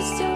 just